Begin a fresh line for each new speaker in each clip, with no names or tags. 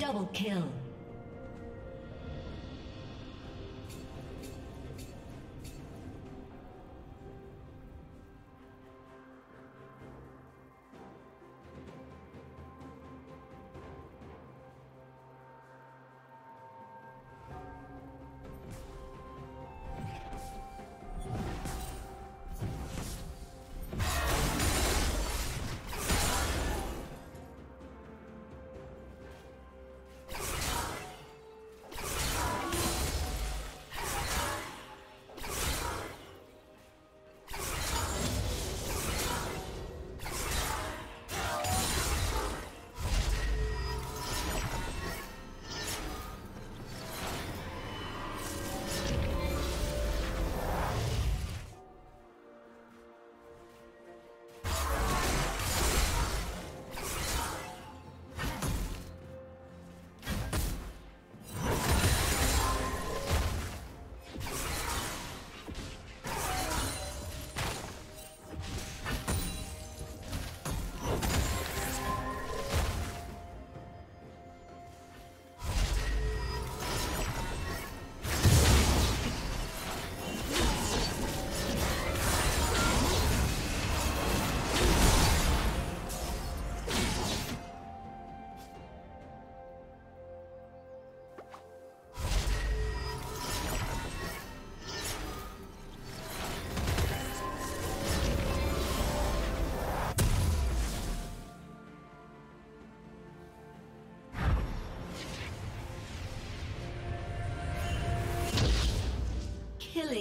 Double kill.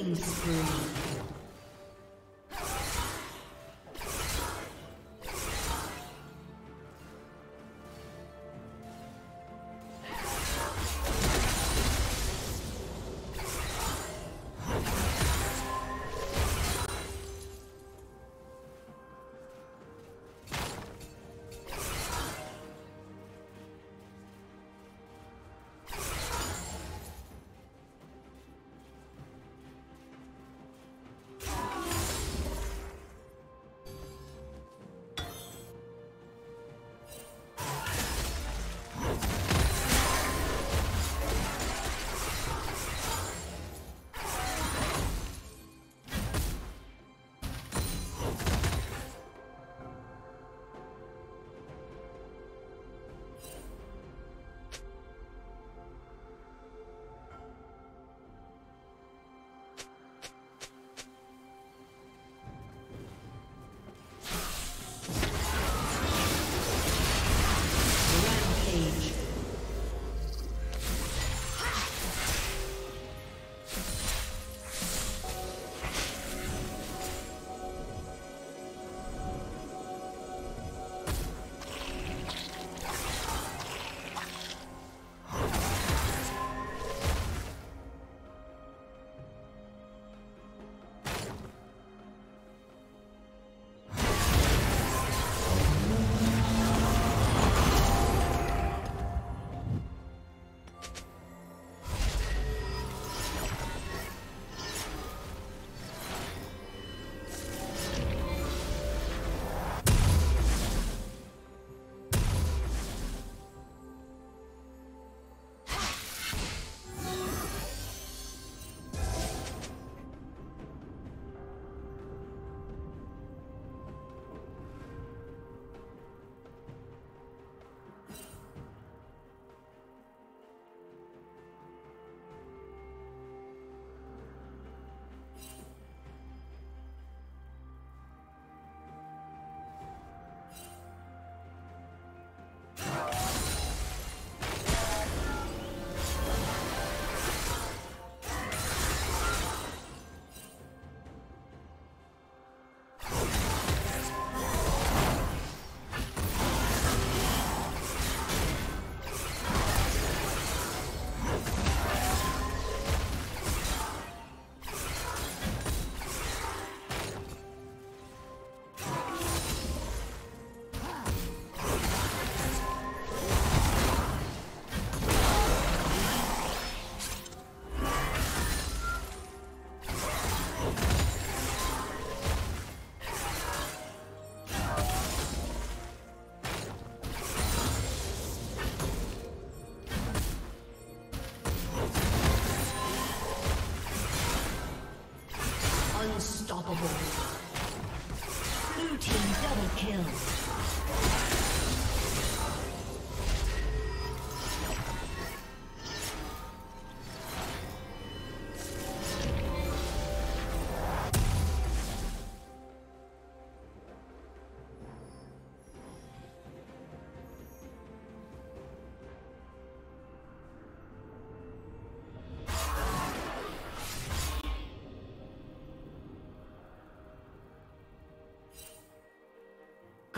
Killing spree.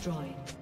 Destroyed.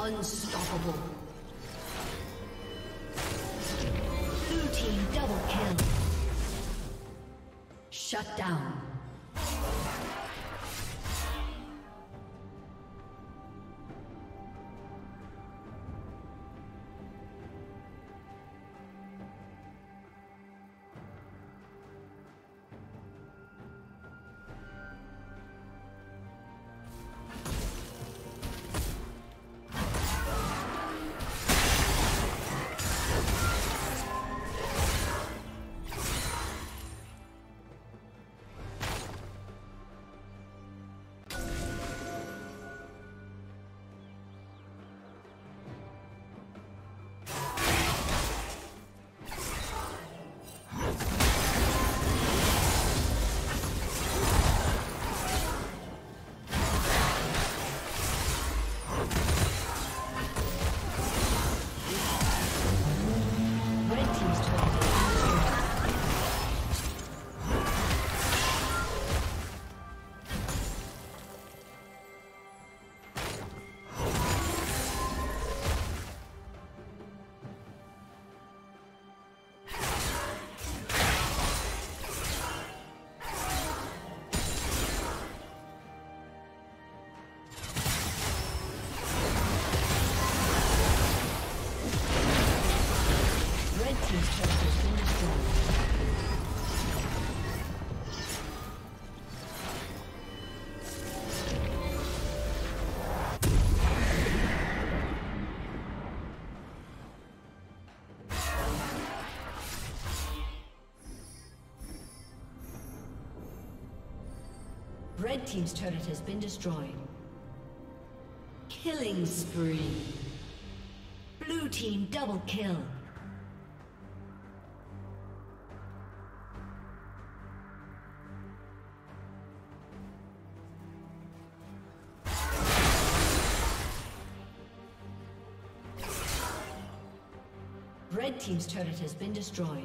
Unstoppable. Blue team double kill. Shut down. Red team's turret has been destroyed. Killing spree. Blue team double kill. Red team's turret has been destroyed.